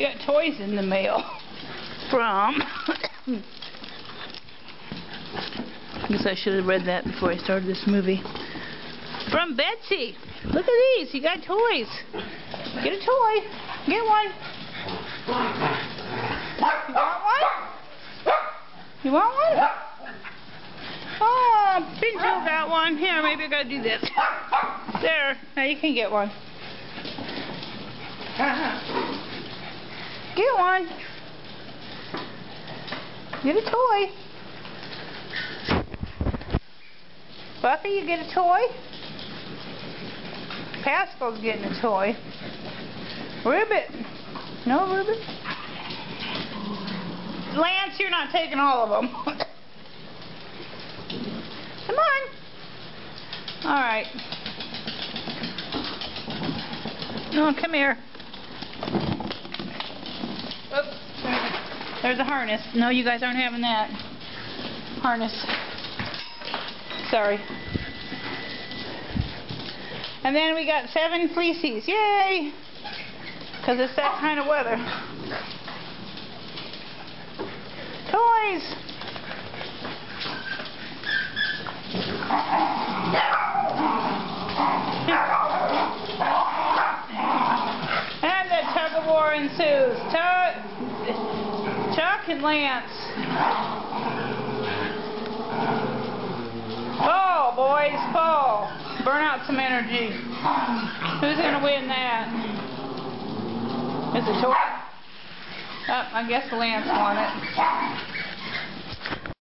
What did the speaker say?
I got toys in the mail from. I guess I should have read that before I started this movie. From Betsy. Look at these. You got toys. Get a toy. Get one. You want one? You want one? Oh, Pinto got one. Here, maybe I gotta do this. There. Now you can get one. Get one. Get a toy. Buffy, you get a toy? Pascal's getting a toy. Ribbit. No Ribbit? Lance, you're not taking all of them. Come on. Alright. Oh, come here. Oops. There's a harness. No, you guys aren't having that. Harness. Sorry. And then we got seven fleecies. Yay! Because it's that kind of weather. Toys! And the tug of war ensues. Chuck, Lance. Fall, boys, fall. Burn out some energy. Who's going to win that? Is it Chuck? Oh, I guess Lance won it.